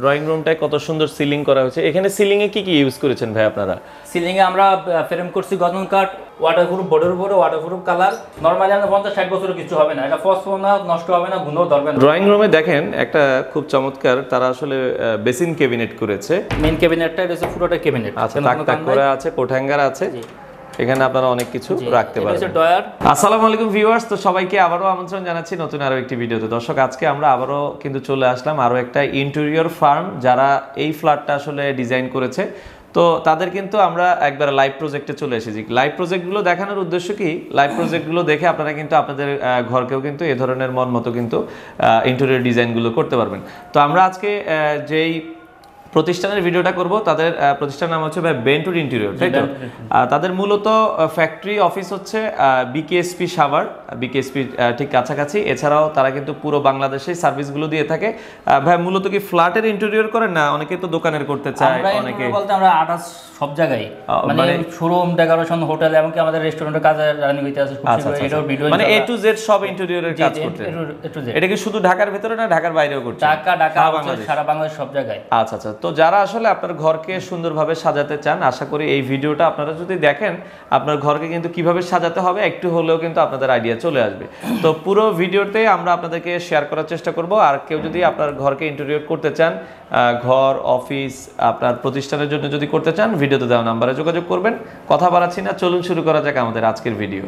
Drawing রুমটায় কত সুন্দর ceiling করা হয়েছে। এখানে সিলিং এ কি কি ইউজ করেছেন ভাই আপনারা? সিলিং এ আমরা ফ্রেম করছি গজন কাঠ ওয়াটারপ্রুফ বোর্ডের উপরে ওয়াটারপ্রুফ কালার নর্মালি আমরা পঞ্চাশ ষাট বছরের কিছু হবে না। এটা ফসফো না নষ্ট হবে না গুণও ধরবে না। ড্রয়িং রুমে দেখেন একটা খুব চমৎকার তারা আসলে বেসিন ক্যাবিনেট করেছে। মেন ক্যাবিনেটটা রয়েছে পুরোটা ক্যাবিনেট আচ্ছা তাক করে আছে কোঠাঙ্গার আছে। এখানে আপনারা অনেক কিছু রাখতে পারবেন। আসসালামু আলাইকুম ভিউয়ার্স তো সবাইকে আবারও আমন্ত্রণ জানাচ্ছি নতুন আরও একটি ভিডিওতে। দর্শক আজকে আমরা আবারও কিন্তু চলে আসলাম আরও একটা ইন্টেরিয়র ফার্ম যারা এই ফ্ল্যাটটা আসলে ডিজাইন করেছে। তো তাদের কিন্তু আমরা একবার লাইভ প্রজেক্টে চলে এসেছি। লাইভ প্রজেক্টগুলো দেখানোর উদ্দেশ্য কি? লাইভ প্রজেক্টগুলো দেখে আপনারা কিন্তু আপনাদের ঘরকেও কিন্তু এ ধরনের মন মতো কিন্তু ইন্টেরিয়র ডিজাইনগুলো করতে পারবেন। তো আমরা আজকে যেই প্রতিষ্ঠানের ভিডিওটা করব। তাদের প্রতিষ্ঠানের নাম হচ্ছে বেন্টুর ইন্টেরিয়র তাই তো? তাদের মূলত ফ্যাক্টরি অফিস হচ্ছে বিকেএসপি সাভার বিকেএসপি ঠিক কাছাকাছি। এছাড়াও তারা কিন্তু পুরো বাংলাদেশে সার্ভিসগুলো দিয়ে থাকে। ভাই মূলত কি ফ্ল্যাটের ইন্টেরিয়র করেন না অনেকে তো দোকানের করতে চায় অনেকে বলতে আমরা আঠাশ সব জায়গায়। মানে শোরুম ডেকোরেশন হোটেল এমনকি আমাদের রেস্টুরেন্টের কাজে রানিং হইতে আছে আচ্ছা আচ্ছা, ভিডিও মানে এ টু জেড সব ইন্টেরিয়রের কাজ করতে এটা কি শুধু ঢাকার ভেতরে না ঢাকার বাইরেও করছে? ঢাকা ঢাকা সারা বাংলাদেশ সব জায়গায়। আচ্ছা আচ্ছা। তো যারা আসলে আপনার ঘরকে সুন্দরভাবে সাজাতে চান, আশা করি এই ভিডিওটা আপনারা যদি দেখেন, আপনার ঘরকে কিন্তু কীভাবে সাজাতে হবে একটু হলেও কিন্তু আপনাদের আইডিয়া চলে আসবে। তো পুরো ভিডিওতে আমরা আপনাদেরকে শেয়ার করার চেষ্টা করব। আর কেউ যদি আপনার ঘরকে ইন্টেরিয়র করতে চান ঘর অফিস আপনার প্রতিষ্ঠানের জন্য যদি করতে চান, ভিডিওতে দেওয়া নাম্বারে যোগাযোগ করবেন। কথা বাড়াচ্ছি না, চলুন শুরু করা যাক আমাদের আজকের ভিডিও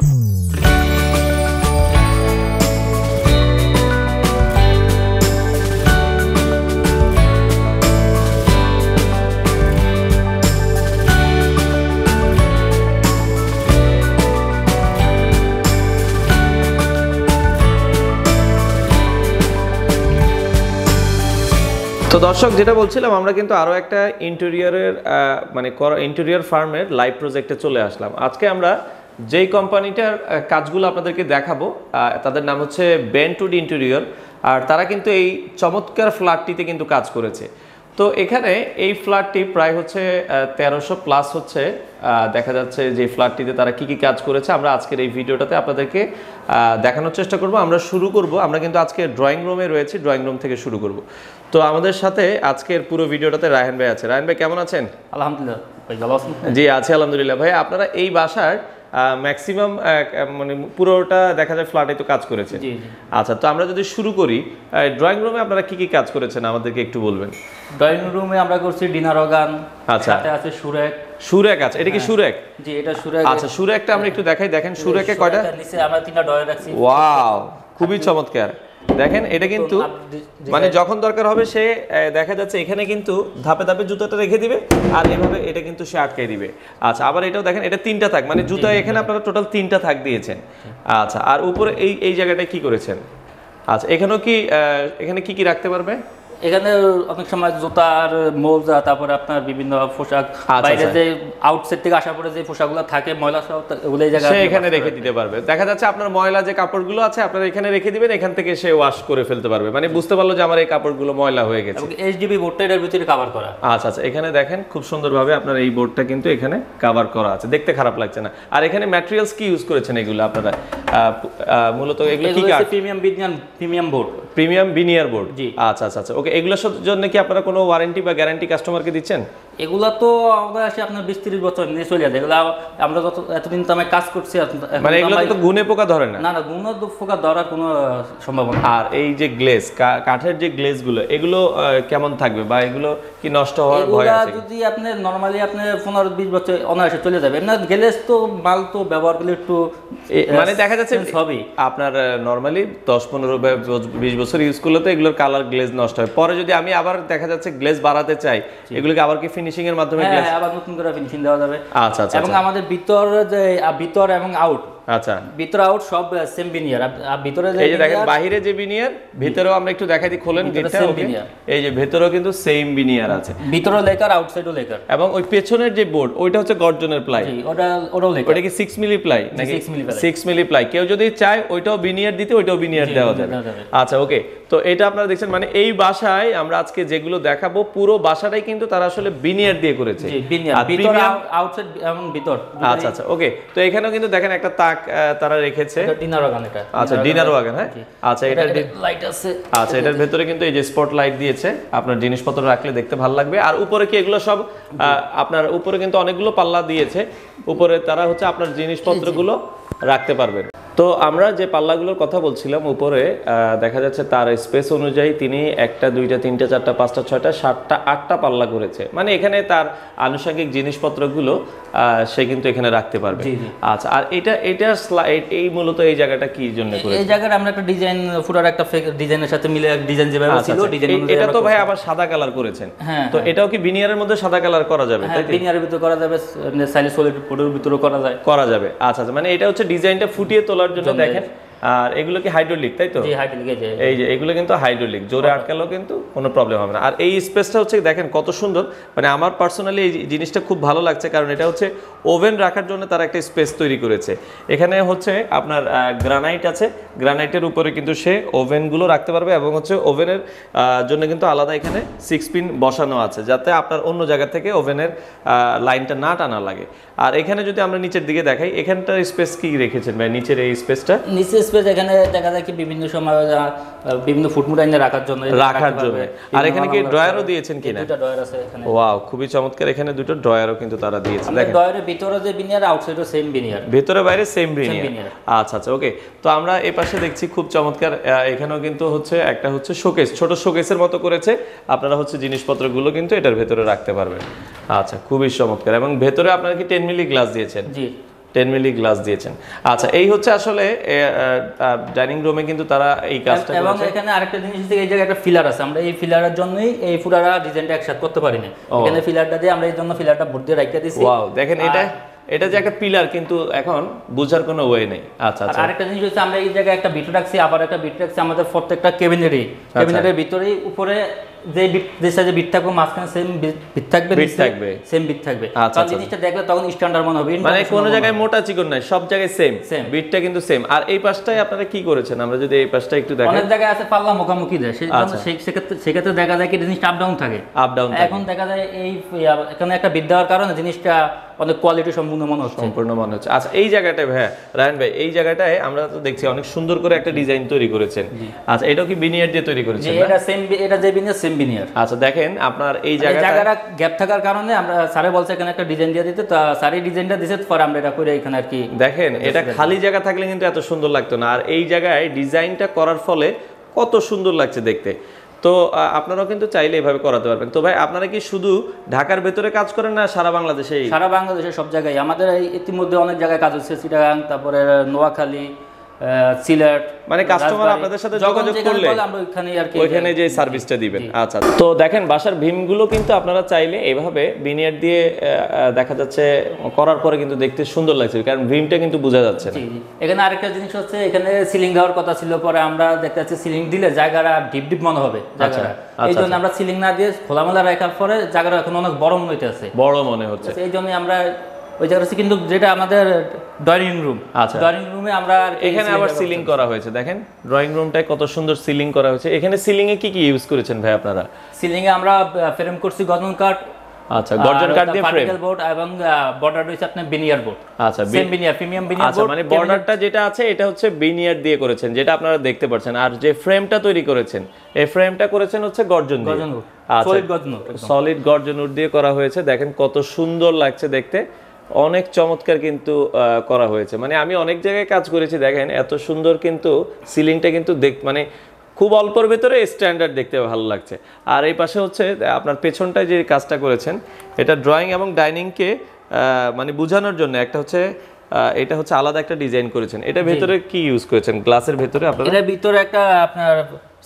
তো দর্শক, যেটা বলছিলাম, আমরা কিন্তু আরও একটা ইন্টেরিয়রের মানে ইন্টেরিয়র ফার্মের লাইভ প্রজেক্টে চলে আসলাম। আজকে আমরা যেই কোম্পানিটার কাজগুলো আপনাদেরকে দেখাবো তাদের নাম হচ্ছে বেন্টুড ইন্টেরিয়র আর তারা কিন্তু এই চমৎকার ফ্ল্যাটটিতে কিন্তু কাজ করেছে। তো এখানে এই ফ্ল্যাটটি প্রায় হচ্ছে তেরোশো প্লাস হচ্ছে দেখা যাচ্ছে যে ফ্ল্যাটটিতে তারা কি কি কাজ করেছে। আমরা আজকের এই ভিডিওটাতে আপনাদেরকে দেখানোর চেষ্টা করব। আমরা শুরু করব, আমরা কিন্তু আজকে ড্রয়িং রুমে রয়েছি ড্রয়িং রুম থেকে শুরু করব। তো আমাদের সাথে আজকের পুরো ভিডিওটাতে রায়হান ভাই আছে। রায়হান ভাই কেমন আছেন? আলহামদুলিল্লাহ ভাই ভালো আছেন? জি আছি আলহামদুলিল্লাহ। ভাই আপনারা এই বাসার ম্যাক্সিমাম মানে পুরোটা দেখা যায় ফ্ল্যাটে তো কাজ করেছে আচ্ছা তো আমরা যদি শুরু করি ড্রয়িং রুমে আপনারা কি কি কাজ করেছেন? আমাদেরকে একটু বলবেন। ড্রয়িং রুমে আমরা করছি ডিনার অগান আচ্ছা। আছে সুরেক। সুরেক আছে? এটা কি সুরেক? জি এটা সুরেক আচ্ছা সুরেকটা আমরা একটু দেখাই। দেখেন সুরেকে কয়টা? নিচে আমরা তিনটা ডয়ার রাখছি। ওয়াও খুবই চমৎকার। দেখেন এটা কিন্তু মানে যখন দরকার হবে সে দেখা যাচ্ছে এখানে কিন্তু ধাপে ধাপে জুতাটা রেখে দিবে আর এভাবে এটা কিন্তু সে আটকে দিবে। আচ্ছা আবার এটাও দেখেন এটা তিনটা থাক মানে জুতা এখানে আপনারা টোটাল তিনটা থাক দিয়েছেন। আচ্ছা আর উপরে এই এই জায়গাটায় কি করেছেন? আচ্ছা এখানেও কি আহ, এখানে কি কি রাখতে পারবে? এখানে অনেক সময় জুতার মোজা তারপরে আপনার বিভিন্ন পোশাক বাইরে আচ্ছা। যে আউটসাইড থেকে আসার পরে যে পোশাকগুলো থাকে ময়লা সব ওগুলো জায়গায় এখানে রেখে দিতে পারবে। দেখা যাচ্ছে আপনার ময়লা যে কাপড়গুলো আছে আপনারা এখানে রেখে দিবেন এখান থেকে সে ওয়াশ করে ফেলতে পারবে। মানে বুঝতে পারল যে আমার এই কাপড়গুলো ময়লা হয়ে গেছে। এইচডিবি বোর্ডটা এটার ভিতরে কভার করা। আচ্ছা আচ্ছা এখানে দেখেন খুব সুন্দরভাবে আপনার এই বোর্ডটা কিন্তু এখানে কভার করা আছে। দেখতে খারাপ লাগছে না। আর এখানে ম্যাটেরিয়ালস কি ইউজ করেছেন এগুলো আপনারা? মূলত এগুলো কি প্রিমিয়াম বিজ্ঞান premium board premium veneer board জি। আচ্ছা আচ্ছা আচ্ছা। ওকে এগুলোর জন্য কি আপনারা কোনো ওয়ারেন্টি বা গ্যারান্টি কাস্টমারকে দিচ্ছেন? এগুলা তো আমরা আসি আপনার বিশ তিরিশ বছর নিয়ে চলে যায়। এগুলো আমরা যত এতদিন তো আমি কাজ করছি মানে এগুলো তো গুনে পোকা ধরে না। না না গুণ ফোকা ধরার কোনো সম্ভাবনা আর এই যে গ্লেজ কাঠের যে গ্লেজগুলো এগুলো কেমন থাকবে? বা এগুলো কি নষ্ট হওয়ার ভয় আছে? যদি আপনি নর্মালি আপনি পনেরো বিশ বছর অনায়াসে চলে যাবে। না গেলেস তো মাল তো ব্যবহার করলে একটু মানে দেখা যাচ্ছে সবই আপনার নরমালি দশ পনেরো বিশ বছর ইউজ করলে তো এগুলোর কালার গ্লেজ নষ্ট হয়। পরে যদি আমি আবার দেখা যাচ্ছে গ্লেজ বাড়াতে চাই এগুলোকে আবার কি ফিনিশিং এর মাধ্যমে হ্যাঁ হ্যাঁ, আবার নতুন করে ফিনিশিং দেওয়া যাবে। আচ্ছা আচ্ছা এবং আমাদের ভিতর যে ভিতর এবং আউট আচ্ছা। ভিতর আউট সব সেম বিনিয়ার ভিতরে এই যে দেখেন যে বিনিয়ার ভিতরেও আমরা একটু দেখাই দিই খোলেন গেটটা এই যে ভেতরেও কিন্তু সেম বিনিয়ার আছে। লেকার আউটসাইডও লেকার। এবং ওই পেছনের যে বোর্ড ওইটা হচ্ছে গর্জনের প্লাই ওটা ওটাও লেকার। ওটা কি সিক্স মিলি প্লাই নাকি? 6 milli ply। Six milli ply কেউ যদি চায় ওইটাও বিনিয়ার দিতে ওইটাও বিনিয়ার দেওয়া যাবে। আচ্ছা ওকে তো এটা আপনারা দেখছেন মানে এই বাসায় আমরা আজকে যেগুলো দেখাবো পুরো বাসাটাই কিন্তু তারা আসলে বিনিয়ার দিয়ে করেছে। জি বিনিয়ার ভিতর আউটসাইড এবং ভিতর। আচ্ছা আচ্ছা ওকে তো এখানেও কিন্তু দেখেন একটা তাক ট্রাক তারা রেখেছে। এটা ডিনার ওয়াগন এটা। আচ্ছা ডিনার ওয়াগন হ্যাঁ? আচ্ছা এটা লাইট আছে। আচ্ছা এটার ভেতরে কিন্তু এই যে স্পট লাইট দিয়েছে আপনার জিনিসপত্র রাখলে দেখতে ভালো লাগবে। আর উপরে কি এগুলো সব আপনার উপরে কিন্তু অনেকগুলো পাল্লা দিয়েছে। উপরে তারা হচ্ছে আপনার জিনিসপত্রগুলো রাখতে পারবেন। তো আমরা যে পাল্লাগুলোর কথা বলছিলাম উপরে দেখা যাচ্ছে তার স্পেস অনুযায়ী তিনি একটা দুইটা তিনটা চারটা পাঁচটা ছয়টা সাতটা আটটা পাল্লা করেছে। মানে এখানে তার আনুষঙ্গিক জিনিসপত্রগুলো সে কিন্তু এখানে রাখতে পারবে। আচ্ছা আর এটা এটা এই মূলত এই জায়গাটা কি জন্য করে এই জায়গাটা আমরা একটা ডিজাইন ফুটার একটা ডিজাইনের সাথে মিলে ডিজাইন যেভাবে আচ্ছা, ছিল আচ্ছা। ডিজাইন এটা তো ভাই আবার সাদা কালার করেছেন। হ্যাঁ, তো এটাও কি বিনিয়ারের মধ্যে সাদা কালার করা যাবে হ্যাঁ তাই? বিনিয়ারের ভিতরে করা যাবে সাইলে সলিড বোর্ডের ভিতরেও করা যায়। করা যাবে। আচ্ছা আচ্ছা। মানে এটা হচ্ছে ডিজাইনটা ফুটিয়ে তোলার জন্য দেখেন। আর এগুলো কি হাইড্রোলিক তাই তো? এই যে এগুলো কিন্তু হাইড্রোলিক জোরে আটকালেও কিন্তু কোনো প্রবলেম হবে না। আর এই স্পেসটা হচ্ছে দেখেন কত সুন্দর। মানে আমার পার্সোনালি এই জিনিসটা খুব ভালো লাগছে কারণ এটা হচ্ছে ওভেন রাখার জন্য তারা একটা স্পেস তৈরি করেছে। এখানে হচ্ছে আপনার গ্রানাইট আছে। গ্রানাইটের উপরে কিন্তু সে ওভেনগুলো রাখতে পারবে এবং হচ্ছে ওভেনের জন্য কিন্তু আলাদা এখানে সিক্স পিন বসানো আছে যাতে আপনার অন্য জায়গা থেকে ওভেনের লাইনটা না টানা লাগে। আর এখানে যদি আমরা নিচের দিকে দেখাই এখানটার স্পেস কি রেখেছেন ভাই? নিচের এই স্পেসটা নিচে স্পেস এখানে দেখা যায় কি বিভিন্ন সময় বিভিন্ন ফুটমুট আইনে রাখার জন্য রাখার জন্য। আর এখানে কি ড্রয়ারও দিয়েছেন কিনা? দুইটা ড্রয়ার আছে এখানে। ওয়াও খুবই চমৎকার। এখানে দুটো ড্রয়ারও কিন্তু তারা দিয়েছে। দেখেন। ড্রয়ারের ভিতরে যে বিনিয়ার আউটসাইডও সেম বিনিয়ার ভেতরে বাইরে সেম linear। আচ্ছা আচ্ছা ওকে তো আমরা এই পাশে দেখছি খুব চমৎকার এখানেও কিন্তু হচ্ছে একটা হচ্ছে শোকেস ছোট শোকেসের মতো করেছে। আপনারা হচ্ছে জিনিসপত্রগুলো কিন্তু এটার ভেতরে রাখতে পারবেন। আচ্ছা খুবই চমৎকার। এবং ভেতরে আপনারা কি টেন মিলি গ্লাস দিয়েছেন? জি। টেন মিলি গ্লাস দিয়েছেন। আচ্ছা এই হচ্ছে আসলে ডাইনিং রুমে কিন্তু তারা এই কাজটা এবং এখানে আরেকটা জিনিস হচ্ছে এই জায়গায় একটা ফিলার আছে। আমরা এই ফিলারের জন্যই এই ফুটারা ডিজাইনটা একসাথে করতে পারি না এখানে ফিলারটা দিয়ে আমরা এই জন্য ফিলারটা দিয়ে রাখিয়ে দিছি ওয়াও দেখেন এটা এটা যে একটা পিলার কিন্তু এখন বোঝার কোনো ওয়ে নেই। আচ্ছা আর আচ্ছা। আরেকটা জিনিস হচ্ছে আমরা এই জায়গায় একটা বিট রাখছি আবার একটা বিট রাখছি আমাদের প্রত্যেকটা কেবিনেরই আচ্ছা। কেবিনেটের ভিতরেই উপরে যে যে সাইজে বিট থাকবে মাঝখানে সেম বিট থাকবে Bit থাকবে। সেম বিট থাকবে। আচ্ছা, কারণ আচ্ছা। জিনিসটা দেখলে তখন স্ট্যান্ডার্ড মনে হবে। মানে কোনো জায়গায় মোটা চিকন নাই সব জায়গায় সেম বিটটা কিন্তু সেম আর এই পাশটায় আপনারা কি করেছেন? আমরা যদি এই পাশটা একটু দেখাই। অনেক জায়গায় আছে পাল্লা মুখামুখি দেয়। সেই জন্য আচ্ছা। সেই- সেক্ষেত্রে সেক্ষেত্রে দেখা যায় কি জিনিসটা আপ ডাউন থাকে। আপ ডাউন এখন দেখা যায় এই এখানে একটা বিট দেওয়ার কারণে জিনিসটা অনেক কোয়ালিটি সম্পূর্ণ মনে হচ্ছে। সম্পূর্ণ মনে হচ্ছে। আচ্ছা এই জায়গাটায় রায়ন ভাই এই জায়গাটায় আমরা তো দেখছি অনেক সুন্দর করে একটা ডিজাইন তৈরি করেছেন। আচ্ছা এটাও কি বিনিয়ার দিয়ে তৈরি করেছেন এটা সেম এটা যে বিনিয়ার সেম বিনিয়ার আচ্ছা দেখেন আপনার এই এই জায়গাটা গ্যাপ থাকার কারণে আমরা স্যারে বলছে এখানে একটা ডিজাইন দিয়ে দিতে তো স্যারই ডিজাইনটা দিছে পরে আমরা এটা করে এখানে আর কি দেখেন এটা খালি জায়গা থাকলে কিন্তু এত সুন্দর লাগতো না। আর এই জায়গায় ডিজাইনটা করার ফলে কত সুন্দর লাগছে দেখতে। তো আপনারাও কিন্তু চাইলে এভাবে করাতে পারবেন। তো ভাই আপনারা কি শুধু ঢাকার ভেতরে কাজ করেন না সারা বাংলাদেশে সারা বাংলাদেশে সব জায়গায়। আমাদের ইতিমধ্যে অনেক জায়গায় কাজ হচ্ছে চিটাগাং তারপরে নোয়াখালী সিলেট মানে কাস্টমার আপনাদের সাথে যোগাযোগ করলে আমরা ওইখানে আর কি ওইখানে যে সার্ভিসটা দিবেন। আচ্ছা তো দেখেন বাসার ভীমগুলো কিন্তু আপনারা চাইলে এইভাবে বিনিয়ার দিয়ে দেখা যাচ্ছে করার পরে কিন্তু দেখতে সুন্দর লাগছে কারণ ভীমটা কিন্তু বোঝা যাচ্ছে না। এখানে আরেকটা জিনিস হচ্ছে এখানে সিলিং দেওয়ার কথা ছিল পরে আমরা দেখতে পাচ্ছি সিলিং দিলে জায়গাটা ডিপ ডিপ মনে হবে জায়গাটা। আচ্ছা, এই জন্য আমরা সিলিং না দিয়ে খোলামেলা রাখার পরে জায়গাটা এখন অনেক বড় মনে হইতেছে। বড় মনে হচ্ছে। এই জন্য আমরা ওই জায়গাটা হচ্ছে কিন্তু যেটা আমাদের ড্রয়িং রুম আচ্ছা। ড্রয়িং রুমে আমরা এখানে আবার সিলিং করা হয়েছে দেখেন। ড্রয়িং রুমটায় কত সুন্দর সিলিং করা হয়েছে। এখানে সিলিং এ কি কি ইউজ করেছেন ভাই আপনারা? সিলিং এ আমরা ফ্রেম করছি গর্জন কাঠ আচ্ছা গর্জন কাঠ দিয়ে ফ্রেম বোর্ড এবং বর্ডার রয়েছে আপনার বিনিয়ার বোর্ড আচ্ছা সেম বিনিয়ার প্রিমিয়াম বিনিয়ার আচ্ছা বোর্ড মানে বর্ডারটা যেটা আছে এটা হচ্ছে বিনিয়ার দিয়ে করেছেন যেটা আপনারা দেখতে পাচ্ছেন। আর যে ফ্রেমটা তৈরি করেছেন এই ফ্রেমটা করেছেন হচ্ছে গর্জন দিয়ে। আচ্ছা গর্জন সলিড গর্জন উড দিয়ে করা হয়েছে। দেখেন কত সুন্দর লাগছে দেখতে। অনেক চমৎকার কিন্তু করা হয়েছে। মানে আমি অনেক জায়গায় কাজ করেছি, দেখেন, এত সুন্দর কিন্তু সিলিংটা কিন্তু দেখ মানে খুব অল্পর ভেতরে স্ট্যান্ডার্ড দেখতে ভালো লাগছে। আর এই পাশে হচ্ছে, আপনার পেছনটায় যে কাজটা করেছেন, এটা ড্রয়িং এবং ডাইনিংকে মানে বোঝানোর জন্য একটা হচ্ছে এটা হচ্ছে আলাদা একটা ডিজাইন করেছেন। এটা ভেতরে কি ইউজ করেছেন? গ্লাসের ভেতরে আপনারা? এটার ভিতরে একটা আপনার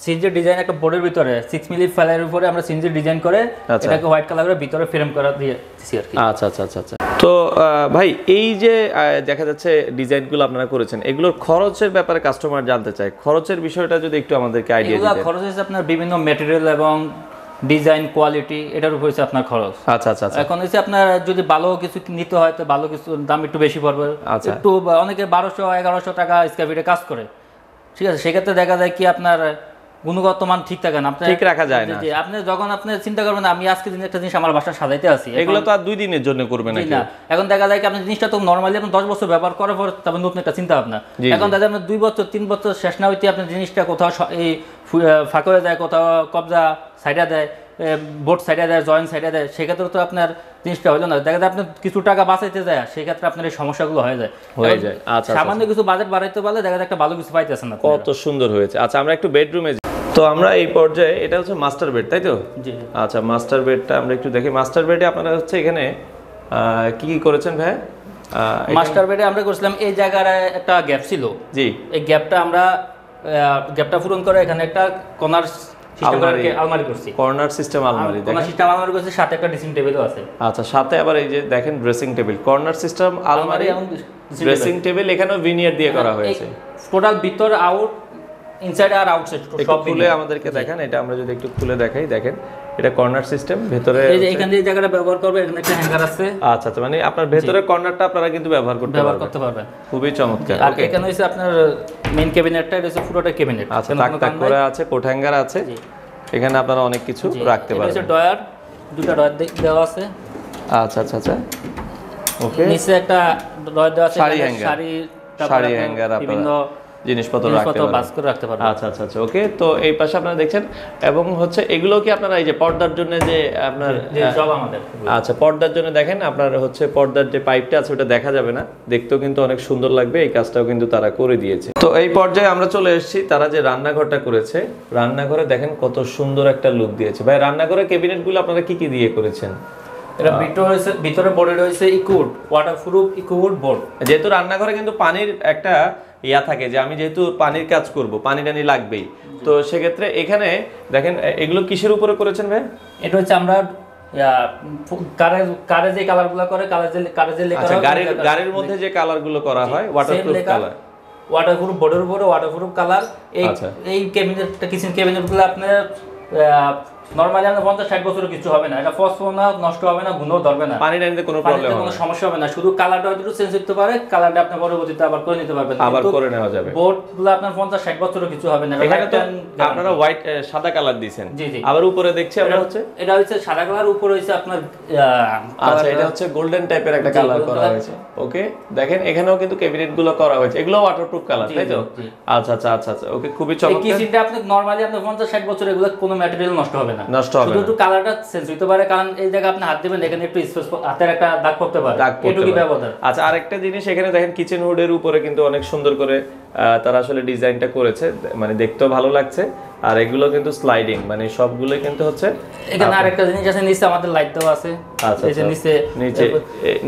সিনজের ডিজাইন একটা বোর্ডের ভিতরে। সিক্স মিলি ফেলার উপরে আমরা সিনজের ডিজাইন করে আচ্ছা। এটাকে হোয়াইট কালারের ভিতরে ফ্রেম করা দিয়ে দিছি আর কি। আচ্ছা আচ্ছা আচ্ছা আচ্ছা। তো আহ, ভাই এই যে দেখা যাচ্ছে ডিজাইনগুলো আপনারা করেছেন এগুলোর খরচের ব্যাপারে কাস্টমার জানতে চায়। খরচের বিষয়টা যদি একটু আমাদেরকে আইডিয়া এগুলো দিতেন। খরচ হচ্ছে আপনার বিভিন্ন মেটেরিয়াল এবং ডিজাইন কোয়ালিটি এটার উপর হচ্ছে আপনার খরচ। আচ্ছা আচ্ছা আচ্ছা। এখন হচ্ছে আপনার যদি ভালো কিছু নিতে হয় তো ভালো কিছু দাম একটু বেশি পড়বে। আচ্ছা। একটু অনেকে বারোশো এগারোশো টাকা স্কোয়ার ফিটে কাজ করে। ঠিক আছে সেক্ষেত্রে দেখা যায় কি আপনার গুণগত মান ঠিক থাকে না। ঠিক রাখা যায় না। আপনি যখন আপনি চিন্তা করবেন আমি আজকে দিন একটা জিনিস আমার বাসা সাজাইতে আছি এগুলো তো আর দুই দিনের জন্য করবে জি নাকি? না। এখন দেখা যায় কি আপনি জিনিসটা তো নর্মালি আপনি দশ বছর ব্যবহার করার পর তারপর নতুন একটা চিন্তা ভাবনা। এখন দেখা যায় আপনার দুই বছর তিন বছর শেষ না হইতে আপনার জিনিসটা কোথাও এই ফাঁকা হয়ে যায় কোথাও কবজা সাইডা দেয় বোর্ড সাইডা দেয় জয়েন্ট সাইডা দেয় সেক্ষেত্রে তো আপনার জিনিসটা হলো না। দেখা যায় আপনি কিছু টাকা বাঁচাইতে যায় সেক্ষেত্রে আপনার এই সমস্যাগুলো হয়ে যায়। হয়ে যায়। আচ্ছা, সামান্য কিছু বাজেট বাড়াইতে পারলে দেখা যায় একটা ভালো কিছু পাইতেছেন না কত সুন্দর হয়েছে। আচ্ছা আমরা একটু বেডরুমে তো আমরা এই পর্যায়ে এটা হচ্ছে মাস্টার বেড তাই তো? আচ্ছা মাস্টার বেডটা আমরা একটু দেখি। মাস্টার বেডে আপনারা হচ্ছে এখানে কি কি করেছেন ভাই মাস্টার বেডে আমরা করছিলাম এই জায়গায় একটা গ্যাপ ছিল। জি। এই গ্যাপটা আমরা গ্যাপটা পূরণ করে এখানে একটা কর্নার আলমারি। আলমারি করছি। কর্নার সিস্টেম আলমারি কর্নার সিস্টেম আলমারি করছি সাথে একটা ড্রেসিং টেবিলও আছে। আচ্ছা সাথে আবার এই যে দেখেন ড্রেসিং টেবিল কর্নার সিস্টেম আলমারি এবং ড্রেসিং টেবিল এখানেও ভিনিয়ার দিয়ে করা হয়েছে। টোটাল ভিতর আউট ইনসাইড আর আউটসাইড সব খুলে আমাদেরকে দেখান এটা আমরা যদি একটু খুলে দেখাই দেখেন এটা কর্নার সিস্টেম ভেতরে এই যে এখানে যে জায়গাটা ব্যবহার করবে এখানে একটা হ্যাঙ্গার আছে। আচ্ছা আচ্ছা মানে আপনার ভেতরে কর্নারটা আপনারা কিন্তু ব্যবহার করতে ব্যবহার করতে পারবেন। খুবই চমৎকার আর এখানে হচ্ছে আপনার মেইন ক্যাবিনেটটা এটা হচ্ছে পুরোটা ক্যাবিনেট আচ্ছা তাক তাক করে আছে কোট হ্যাঙ্গার আছে। এখানে আপনারা অনেক কিছু রাখতে পারবেন এটা পারবেন। ডয়ার দুটো ডয়ার দেওয়া আছে। আচ্ছা আচ্ছা আচ্ছা। ওকে নিচে একটা ডয়ার দেওয়া আছে শাড়ি hanger। শাড়ি শাড়ি আপনার হ্যাঙ্গার বিভিন্ন জিনিসপত্র রাখতে রাখতে পারবেন। আচ্ছা আচ্ছা আচ্ছা ওকে? তো এই পাশে আপনারা দেখছেন এবং হচ্ছে এগুলো কি আপনারা এই যে পর্দার জন্য যে আপনার সব আমাদের। আচ্ছা পর্দার জন্য দেখেন আপনার হচ্ছে পর্দার যে পাইপটা আছে ওটা দেখা যাবে না। দেখতেও কিন্তু অনেক সুন্দর লাগবে এই কাজটাও কিন্তু তারা করে দিয়েছে। তো এই পর্যায়ে আমরা চলে এসেছি তারা যে রান্নাঘরটা করেছে রান্নাঘরে দেখেন কত সুন্দর একটা লুক দিয়েছে। ভাই রান্নাঘরের ক্যাবিনেটগুলো আপনারা কি কি দিয়ে করেছেন? এটা ভিতরে রয়েছে ভিতরে বোর্ডে রয়েছে ইকুড ওয়াটার প্রুফ ইকুড বোর্ড যেহেতু রান্নাঘরে কিন্তু পানির একটা ইয়া থাকে যে আমি যেহেতু পানির কাজ করব পানি টানি লাগবেই। তো সেক্ষেত্রে এখানে দেখেন এগুলো কিসের উপরে করেছেন ভাই? এটা হচ্ছে আমরা কারে কারে যে কালারগুলো করে কালার যে কারে যে লেখা আচ্ছা গাড়ির গাড়ির মধ্যে যে কালারগুলো করা হয় ওয়াটারপ্রুফ কালার ওয়াটারপ্রুফ বোর্ডের উপরে ওয়াটারপ্রুফ কালার এই আচ্ছা। এই ক্যাবিনেটটা কিচেন ক্যাবিনেটগুলো আপনার নর্মালি বছরের কিছু হবে না। এটা ফসফো না নষ্ট হবে না গুণও ধরবে না। পানি টানিতে কোনো প্রবলেম হবে না। সমস্যা হবে না। শুধু কালারটা একটু চেঞ্জ করতে পারে কালারটা আপনি পরবর্তীতে আবার করে নিতে পারবেন। আবার করে নেওয়া যাবে। বোর্ডগুলো আপনার বছরের কিছু হবে না। এখানে তো আপনারা হোয়াইট সাদা কালার। আবার উপরে দেখছি আমরা হচ্ছে এটা হচ্ছে সাদা কালার উপর হচ্ছে আপনার আচ্ছা এটা হচ্ছে গোল্ডেন টাইপের একটা কালার করা হয়েছে। ওকে দেখেন এখানেও কিন্তু ক্যাবিনেটগুলো করা হয়েছে। এগুলো ওয়াটারপ্রুফ কালার তাই তো। আচ্ছা আচ্ছা আচ্ছা আচ্ছা। ওকে খুবই এই চমৎকার। কিচেনটা আপনি নরমালি আপনি পঞ্চাশ ষাট বছর এগুলো কোনো ম্যাটেরিয়াল নষ্ট হবে না। নষ্ট হবে শুধু একটু কালারটা চেঞ্জ হইতে পারে কারণ এই আপনি হাত দিবেন এখানে একটু স্পেস হাতের একটা দাগ পড়তে পারে। দাগ পড়তে পারে। আচ্ছা আরেকটা জিনিস এখানে দেখেন কিচেন হুডের উপরে কিন্তু অনেক সুন্দর করে তারা আসলে ডিজাইনটা করেছে মানে দেখতেও ভালো লাগছে। আর এগুলো কিন্তু স্লাইডিং মানে সবগুলো কিন্তু হচ্ছে এখানে আরেকটা জিনিস আছে নিচে আমাদের লাইট দেওয়া আছে। আচ্ছা এই যে আচ্ছা। নিচে নিচে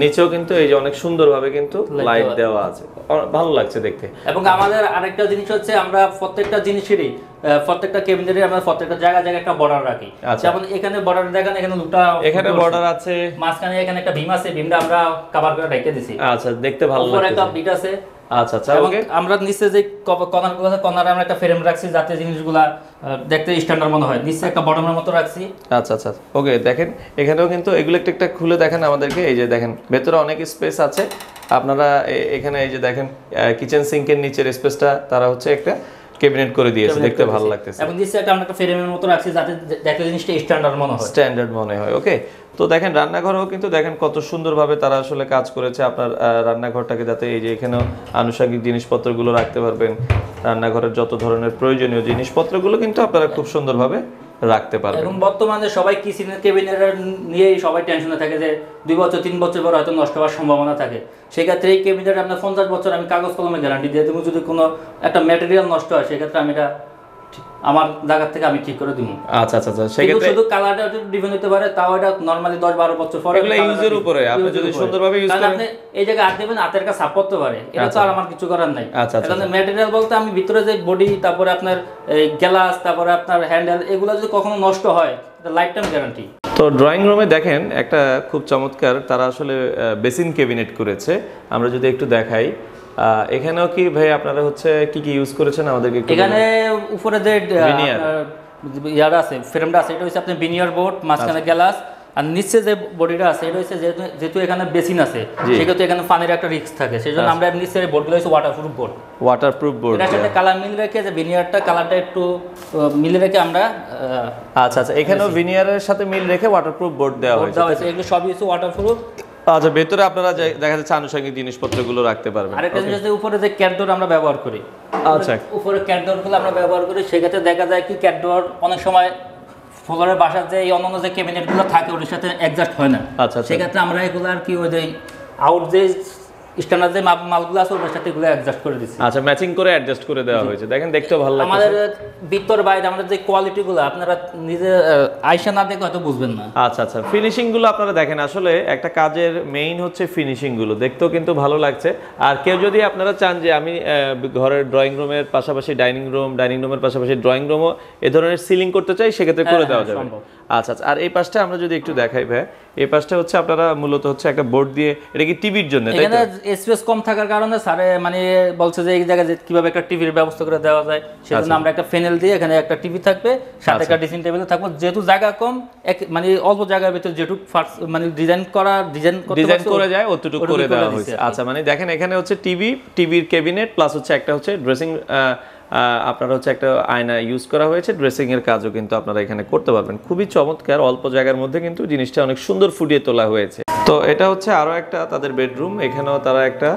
নিচেও কিন্তু এই যে অনেক সুন্দরভাবে কিন্তু লাইট দেওয়া আছে। ভালো লাগছে দেখতে। এবং আমাদের আরেকটা জিনিস হচ্ছে আমরা প্রত্যেকটা জিনিসেরই প্রত্যেকটা ক্যাবিনেটে আমরা প্রত্যেকটা জায়গায় জায়গায় একটা বর্ডার রাখি। আচ্ছা। যেমন এখানে বর্ডার দেখেন এখানে দুটা এখানে বর্ডার আছে। মাঝখানে এখানে একটা ভীম আছে ভীমটা আমরা কভার করে রেখে দিছি। আচ্ছা দেখতে ভালো লাগছে উপরে একটা বিট আছে আচ্ছা আচ্ছা এবং আমরা নিচে যে কর্নারগুলো আছে কর্নারে আমরা একটা ফ্রেম রাখছি যাতে জিনিসগুলা দেখতে স্ট্যান্ডার্ড মনে হয়। নিচে একটা বটমের মতো রাখছি। আচ্ছা আচ্ছা ওকে দেখেন এখানেও কিন্তু এগুলো একটা একটা খুলে দেখেন আমাদেরকে। এই যে দেখেন ভেতরে অনেক স্পেস আছে। আপনারা এখানে এই যে দেখেন কিচেন সিঙ্কের নিচের স্পেসটা তারা হচ্ছে একটা ক্যাবিনেট করে দিয়েছে দেখতে ভালো লাগতেছে। এবং নিচে একটা আমরা একটা ফ্রেমের মতো রাখছি যাতে দেখতে জিনিসটা স্ট্যান্ডার্ড মনে হয়। স্ট্যান্ডার্ড মনে হয় ওকে তো দেখেন, রান্নাঘরেও কিন্তু দেখেন কত সুন্দরভাবে তারা আসলে কাজ করেছে আপনার রান্নাঘরটাকে যাতে এই যে এখানেও আনুষঙ্গিক জিনিসপত্রগুলো রাখতে পারবেন, রান্নাঘরের যত ধরনের প্রয়োজনীয় জিনিসপত্রগুলো কিন্তু আপনারা খুব সুন্দরভাবে রাখতে পারবেন। এবং বর্তমানে সবাই কিচেনের ক্যাবিনেট নিয়েই সবাই টেনশনে থাকে যে দুই বছর, তিন বছর পর হয়তো নষ্ট হওয়ার সম্ভাবনা থাকে। সেক্ষেত্রে এই ক্যাবিনেট আপনার পঞ্চাশ বছর আমি কাগজ কলমে গ্যারান্টি দিয়ে দেবো। যদি কোনো একটা ম্যাটেরিয়াল নষ্ট হয়, সেক্ষেত্রে আমি এটা আমার জায়গা থেকে আমি ঠিক করে দিব আচ্ছা আচ্ছা আচ্ছা। কিন্তু সেক্ষেত্রে শুধু কালারটা একটু ডিফারেন্ট হতে পারে তাও এটা নর্মালি দশ বারো বছর পরে এগুলো ঠিক- উপরে, আপনি যদি সুন্দরভাবে কারণ করেন- আপনি এই জায়গায় হাত দেবেন হাতের কাছে সাপ করতে পারে এটা তো আর আমার কিছু করার নাই। আচ্ছা, আচ্ছা, এখানে ম্যাটেরিয়াল বলতে আমি ভিতরে যে বডি তারপরে আপনার গ্লাস তারপরে আপনার হ্যান্ডেল এগুলো যদি কখনো নষ্ট হয় এটা লাইফ টাইম গ্যারান্টি তো ড্রয়িং রুমে দেখেন একটা খুব চমৎকার তারা আসলে বেসিন ক্যাবিনেট করেছে। আমরা যদি একটু দেখাই। এখানেও কি ভাই আপনারা হচ্ছে কি কি ইউজ করেছেন? আমাদেরকে এখানে উপরে যে ইয়ার আছে ফ্রেমটা আছে এটা হচ্ছে আপনার বিনিয়ার বোর্ড মাঝখানে গ্লাস আর নিচে যে বডিটা আছে এটা হচ্ছে যেহেতু যেহেতু এখানে বেসিন আছে সেক্ষেত্রে এখানে পানির একটা রিস্ক থাকে। সেই জন্য আমরা নিচের বোর্ডগুলো হচ্ছে ওয়াটারপ্রুফ বোর্ড ওয়াটারপ্রুফ বোর্ড এটার সাথে কালার মিল রেখে যে ভিনিয়ারটা কালারটা একটু মিল রেখে আমরা আচ্ছা আচ্ছা। এখানেও ভিনিয়ারের সাথে মিল রেখে ওয়াটারপ্রুফ বোর্ড দেওয়া বোর্ড দেওয়া হয়েছে। এগুলো সবই হচ্ছে ওয়াটারপ্রুফ আচ্ছা ভেতরে আপনারা যে- দেখা যাচ্ছে আনুষঙ্গিক জিনিসপত্রগুলো রাখতে পারবেন। আরেকটা জিনিস উপরে যে ক্যাটডোর আমরা ব্যবহার করি। আচ্ছা। উপরে ক্যাটডোরগুলো আমরা ব্যবহার করি সেক্ষেত্রে দেখা যায় কি ক্যাটডোর অনেক সময় ফ্লোরের বাসার যে এই অন্যান্য যে ক্যাবিনেটগুলো থাকে ওর সাথে অ্যাডজাস্ট হয় না। আচ্ছা আচ্ছা। সেক্ষেত্রে আমরা এগুলো আর কি ওই যে আউট যে স্ট্যান্ডার্ড যে মাপ- মালগুলো আছে ওর সাথে এগুলো অ্যাডজাস্ট করে দিচ্ছি আচ্ছা ম্যাচিং করে অ্যাডজাস্ট করে দেওয়া হয়েছে। দেখেন দেখতেও ভালো লাগছে আমাদের ভিতর বাইরে আমাদের যে কোয়ালিটিগুলো আপনারা নিজে আইসা না দেখলে হয়তো বুঝবেন না। আচ্ছা আচ্ছা। ফিনিশিংগুলো আপনারা দেখেন আসলে একটা কাজের মেইন হচ্ছে ফিনিশিংগুলো। দেখতেও কিন্তু ভালো লাগছে। আর কেউ যদি আপনারা চান যে আমি ঘরের ড্রয়িং রুমের পাশাপাশি ডাইনিং রুম ডাইনিং রুমের পাশাপাশি ড্রয়িং রুমও এ ধরনের সিলিং করতে চাই সেক্ষেত্রে করে হ্যাঁ, দেওয়া হ্যাঁ, যাবে আচ্ছা আচ্ছা। আর এই পাশটা আমরা যদি একটু দেখাই ভাই এই পাশটা হচ্ছে আপনারা মূলত হচ্ছে একটা বোর্ড দিয়ে এটা কি টিভির জন্য এখানে স্পেস কম থাকার কারণে স্যারে মানে বলছে যে এই জায়গায় কীভাবে একটা টিভির ব্যবস্থা করে দেওয়া যায় সেজন্য আচ্ছা। আমরা একটা প্যানেল দিয়ে এখানে একটা টিভি থাকবে সাথে একটা ড্রেসিং টেবিল থাকবে। যেহেতু জায়গা কম এক মানে অল্প জায়গার ভিতরে যেটুকু মানে ডিজাইন করা ডিজাইন ডিজাইন করে যায় অতটুকু করে করে দেওয়া হয়েছে। আচ্ছা মানে দেখেন এখানে হচ্ছে টিভি টিভির ক্যাবিনেট প্লাস হচ্ছে একটা হচ্ছে ড্রেসিং আপনার হচ্ছে একটা আয়না ইউজ করা হয়েছে ড্রেসিং এর কাজও কিন্তু আপনারা এখানে করতে পারবেন। খুবই চমৎকার অল্প জায়গার মধ্যে কিন্তু জিনিসটা অনেক সুন্দর ফুটিয়ে তোলা হয়েছে। তো এটা হচ্ছে আরও একটা তাদের বেডরুম এখানেও তারা একটা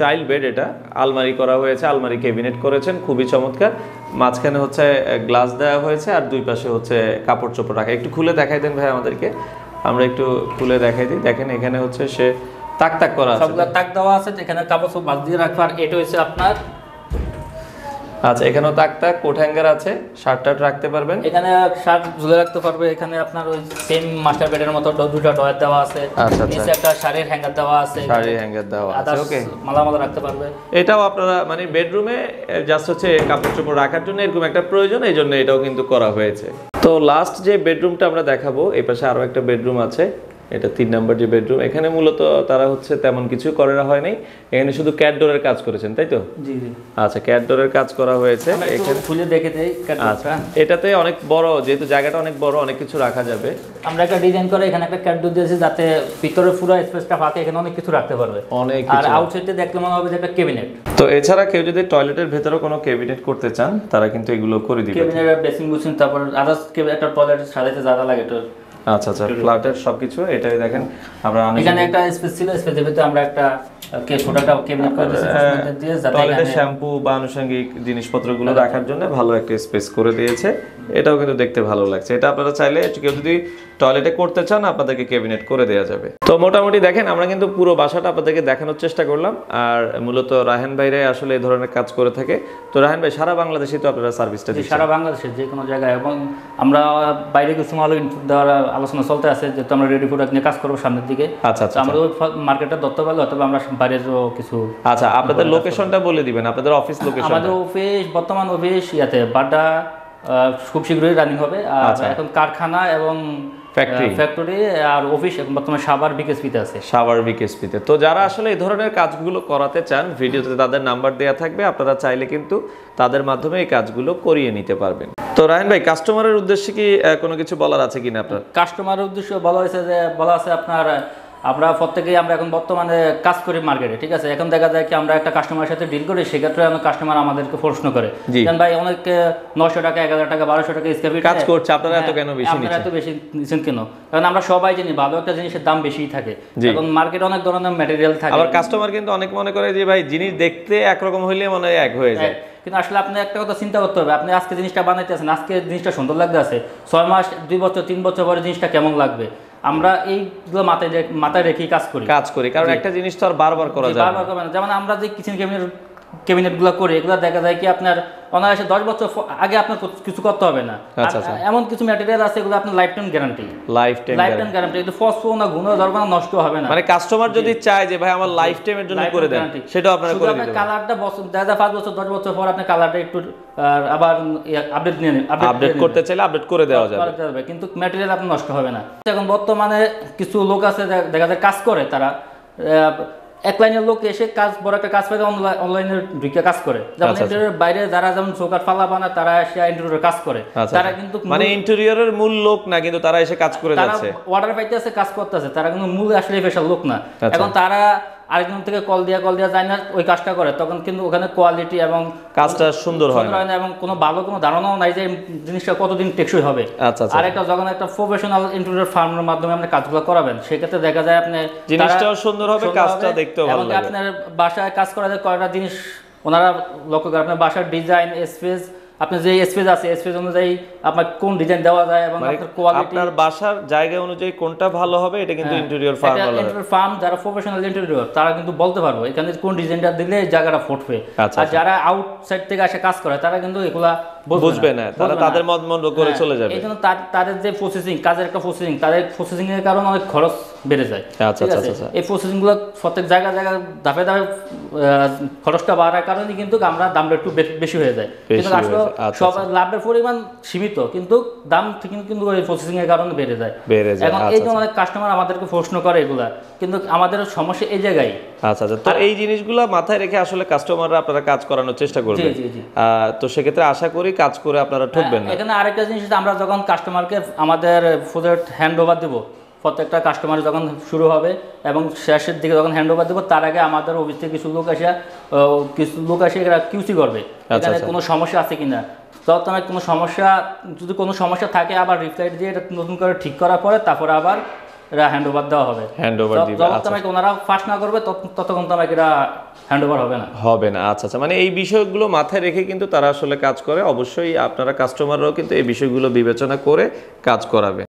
চাইল্ড বেড এটা আলমারি করা হয়েছে আলমারি ক্যাবিনেট করেছেন খুবই চমৎকার। মাঝখানে হচ্ছে গ্লাস দেওয়া হয়েছে আর দুই পাশে হচ্ছে কাপড় চোপড় রাখা। একটু খুলে দেখাই দেন ভাই আমাদেরকে। আমরা একটু খুলে দেখাই দিই। দেখেন এখানে হচ্ছে সে তাক তাক করা আছে। তাক দেওয়া আছে এখানে কাপড় সব বাদ দিয়ে রাখব আর এটা হচ্ছে আপনার আচ্ছা এখানেও তাক তাক কোট হ্যাঙ্গার আছে শার্ট টার্ট রাখতে পারবেন। এখানে শার্ট ঝুলে রাখতে পারবে এখানে আপনার ওই সেম মাস্টার বেডের মতো দুটো ডয়ার দেওয়া আছে। আচ্ছা, আচ্ছা। নিচে একটা শাড়ির হ্যাঙ্গার দেওয়া আছে শাড়ির হ্যাঙ্গার দেওয়া আছে ওকে মালা মালা রাখতে পারবে। এটাও আপনারা মানে বেডরুমে জাস্ট হচ্ছে কাপড় চোপড় রাখার জন্য এরকম একটা প্রয়োজন এই জন্য এটাও কিন্তু করা হয়েছে। তো লাস্ট যে বেডরুমটা আমরা দেখাবো এই পাশে আরও একটা বেডরুম আছে। এটা তিন নাম্বার যে বেডরুম এখানে মূলত তারা হচ্ছে তেমন কিছু করা হয় নাই। এখানে শুধু ক্যাট ডোরের কাজ করেছেন তাই তো? জি জি। আচ্ছা ক্যাট ডোরের কাজ করা হয়েছে এখানে খুলে দেখে দেই আচ্ছা এটাতে অনেক বড় যেহেতু জায়গাটা অনেক বড় অনেক কিছু রাখা যাবে। আমরা একটা ডিজাইন করে এখানে একটা ক্যাটডোর দিয়েছি যাতে ভিতরে পুরো স্পেসটা ফাঁকে এখানে অনেক কিছু রাখতে পারবে। অনেক আর আউটসাইডে দেখলে মনে হবে যে একটা ক্যাবিনেট তো এছাড়া কেউ যদি টয়লেটের ভেতরে কোনো ক্যাবিনেট করতে চান তারা কিন্তু এগুলো করে দিবে। ক্যাবিনেট বেসিং বুসিং তারপর আদার্স একটা টয়লেট সাজাতে যারা লাগে তো আচ্ছা আচ্ছা ফ্ল্যাটের সবকিছু এটাই দেখেন আমরা এখানে একটা স্পেস ছিল স্পেসের ভিতরে আমরা একটা কে ক্যাবিনেট করে দিয়েছি যাতে টয়লেটের এখানে- শ্যাম্পু বা আনুষঙ্গিক জিনিসপত্রগুলো রাখার জন্য ভালো একটা স্পেস করে দিয়েছে। এটাও কিন্তু দেখতে ভালো লাগছে। এটা আপনারা চাইলে কেউ যদি টয়লেটে করতে চান আপনাদেরকে ক্যাবিনেট করে দেওয়া যাবে। তো মোটামুটি দেখেন আমরা কিন্তু পুরো বাসাটা আপনাদেরকে দেখানোর চেষ্টা করলাম। আর মূলত রাহেন ভাইরে আসলে এই ধরনের কাজ করে থাকে। তো রাহেন ভাই সারা বাংলাদেশে তো আপনারা সার্ভিসটা সারা বাংলাদেশের যে কোনো জায়গায়। এবং আমরা বাইরে কিছু মাল ইনপুট দেওয়ার আলোচনা চলতে আছে যেহেতু আমরা রেডি প্রোডাক্ট নিয়ে কাজ করব সামনের দিকে। আচ্ছা আচ্ছা তো আমাদের মার্কেটটা ধরতে পারলে অথবা আমরা বাইরেরও কিছু আচ্ছা আপনাদের লোকেশনটা বলে দিবেন আপনাদের অফিস লোকেশন আমাদের অফিস বর্তমান অফিস ইয়াতে বাড্ডা খুব শীঘ্রই রানিং হবে। আর আচ্ছা। এখন কারখানা এবং Factory। ফ্যাক্টরি আর অফিস এখন বর্তমানে সাবার বিকেএসপিতে আছে। সাভার বিকেএসপিতে। তো যারা আসলে এই ধরনের কাজগুলো করাতে চান ভিডিওতে তাদের নাম্বার দেওয়া থাকবে আপনারা চাইলে কিন্তু তাদের মাধ্যমে এই কাজগুলো করিয়ে নিতে পারবেন। তো রায়ন ভাই কাস্টমারের উদ্দেশ্যে কি কোনো কিছু বলার আছে কিনা আপনার? কাস্টমারের উদ্দেশ্য বলা হয়েছে যে বলা আছে আপনার আমরা প্রত্যেকেই আমরা এখন বর্তমানে কাজ করি মার্কেটে ঠিক আছে? এখন দেখা যায় কি আমরা একটা কাস্টমারের সাথে ডিল করি সেক্ষেত্রে অনেক কাস্টমার আমাদেরকে প্রশ্ন করে। কারণ ভাই অনেক নশো টাকা এক হাজার টাকা বারোশো টাকা স্কোয়ার কাজ করছে, আপনারা এত কেন বেশি আপনারা এত বেশি নিচ্ছেন কেন? কারণ আমরা সবাই জানি ভালো একটা জিনিসের দাম বেশিই থাকে। এখন মার্কেটে অনেক ধরনের ম্যাটেরিয়াল থাকে। আবার কাস্টমার কিন্তু অনেক মনে করে যে ভাই জিনিস দেখতে একরকম হইলে মনে হয় এক হয়ে যায়। কিন্তু আসলে আপনি একটা কথা চিন্তা করতে হবে আপনি আজকে জিনিসটা বানাইতে আছেন আজকে জিনিসটা সুন্দর লাগতে আছে ছয় মাস দুই বছর তিন বছর পরে জিনিসটা কেমন লাগবে আমরা এইগুলো মাথায় মাথায় রেখেই কাজ করি কাজ করি কারণ একটা জিনিস তো আর বারবার করা যায় না। বারবার। যেমন আমরা যে কিচেন ক্যাবিনেট ক্যাবিনেটগুলো করি এগুলো দেখা যায় কি আপনার অনায়াসে দশ বছর আগে আপনার কিছু করতে হবে না। আচ্ছা, আচ্ছা। এমন কিছু ম্যাটেরিয়াল আছে এগুলো আপনার lifetime guarantee lifetime lifetime guarantee কিন্তু ফসফো না গুণও ধরবে না নষ্ট হবে না। মানে কাস্টমার যদি চায় যে ভাই আমার লাইফ টাইমের জন্য করে দেন সেটাও আপনারা করে পারেন কালারটা বছর দেখা পাঁচ বছর দশ বছর পর আপনি কালারটা একটু আবার আপডেট নিয়ে নিন আপডেট করতে চাইলে আপডেট করে দেওয়া যাবে। কিন্তু ম্যাটেরিয়াল আপনার নষ্ট হবে না। এখন বর্তমানে কিছু লোক আছে দেখা যায় কাজ করে তারা এক লাইনের লোক এসে কাজ বড় একটা কাজ পাইলে অনলাইনে ঢুকে কাজ করে। যেমন ইন্টেরিয়র বাইরে যারা যেমন চৌকার ফালা বানা তারা এসে ইন্টেরিয়র কাজ করে। আচ্ছা, তারা কিন্তু মানে ইন্টেরিয়রের মূল লোক না কিন্তু তারা এসে কাজ করে যাচ্ছে। অর্ডার পাইতেছে কাজ করতেছে। তারা কিন্তু মূল আসলে পেশার লোক না। আচ্ছা। এখন তারা আরেকজন থেকে কল দিয়া কল দিয়া যায় না ওই কাজটা করে। তখন কিন্তু ওখানে কোয়ালিটি এবং কাজটা সুন্দর হয় না। এবং কোনো ভালো কোনো ধারণাও নাই যে জিনিসটা কতদিন টেকসই হবে। আচ্ছা আচ্ছা আর একটা যখন একটা প্রফেশনাল ইন্টারিয়র ফার্মের মাধ্যমে আপনি কাজগুলো করাবেন সেক্ষেত্রে দেখা যায় আপনি জিনিসটাও সুন্দর হবে, কাজটা দেখতেও ভালো লাগবে। আপনার বাসায় কাজ করা যায় কয়টা জিনিস ওনারা লক্ষ্য করে আপনার বাসার ডিজাইন স্পেস আপনার যে স্পেস আছে স্পেস অনুযায়ী আপনার কোন ডিজাইন দেওয়া যায় এবং মানে আপনার কোয়ালিটি আপনার বাসার জায়গা অনুযায়ী কোনটা ভালো হবে এটা কিন্তু ইন্টেরিয়র ফার্ম ভালো ইন্টেরিয়র ফার্ম যারা প্রফেশনাল ইন্টেরিয়র তারা কিন্তু বলতে পারবে এখানে কোন ডিজাইনটা দিলে জায়গাটা ফুটবে। আচ্ছা, আর যারা আউটসাইড থেকে আসে কাজ করে তারা কিন্তু এগুলা বুঝবে না। তারা তাদের মত মন্দ করে চলে যাবে। এই জন্য তার- তাদের যে প্রসেসিং কাজের একটা প্রসেসিং তাদের প্রসেসিং এর কারণে অনেক খরচ বেড়ে যায়। আচ্ছা, আচ্ছা, আচ্ছা। এই প্রসেসিংগুলো প্রত্যেক জায়গা জায়গা ধাপে ধাপে খরচটা বাড়ার কারণে কিন্তু আমরা দামটা একটু বেশি হয়ে যায়। কিন্তু আসলে আচ্ছা, সব লাভের পরিমাণ সীমিত কিন্তু দাম ঠিক কিন্তু ওই প্রসেসিং এর কারণে বেড়ে যায়। বেড়ে যায় এখন আচ্ছা এই জন্য অনেক কাস্টমার আমাদেরকে প্রশ্ন করে এগুলা কিন্তু আমাদের সমস্যা এই জায়গায়। আচ্ছা আচ্ছা। তো এই জিনিসগুলো মাথায় রেখে আসলে কাস্টমাররা আপনারা কাজ করানোর চেষ্টা করবেন। তো সেক্ষেত্রে আশা করি কাজ করে আপনারা ঠকবেন না। এখানে আরেকটা জিনিস আমরা যখন কাস্টমারকে আমাদের প্রোডাক্ট হ্যান্ড ওভার দেবো প্রত্যেকটা কাস্টমার যখন শুরু হবে এবং শেষের দিকে যখন হ্যান্ড ওভার দেবো তার আগে আমাদের অফিস থেকে কিছু লোক আসে কিছু লোক আসে এরা কিউসি করবে। এখানে আচ্ছা। কোনো সমস্যা আছে কিনা? তখন কোনো সমস্যা যদি কোনো সমস্যা থাকে আবার রিপ্লাই দিয়ে এটা নতুন করে ঠিক করার পরে তারপরে আবার এরা হ্যান্ড ওভার দেওয়া হবে। হ্যান্ড ওভার দিবে তোমাকে ওনারা ফার্স্ট না করবে তত- ততক্ষণ তোমাকে এরা হ্যান্ড ওভার হবে না। হবে না আচ্ছা আচ্ছা। মানে এই বিষয়গুলো মাথায় রেখে কিন্তু তারা আসলে কাজ করে। অবশ্যই আপনারা কাস্টমাররাও কিন্তু এই বিষয়গুলো বিবেচনা করে কাজ করাবে।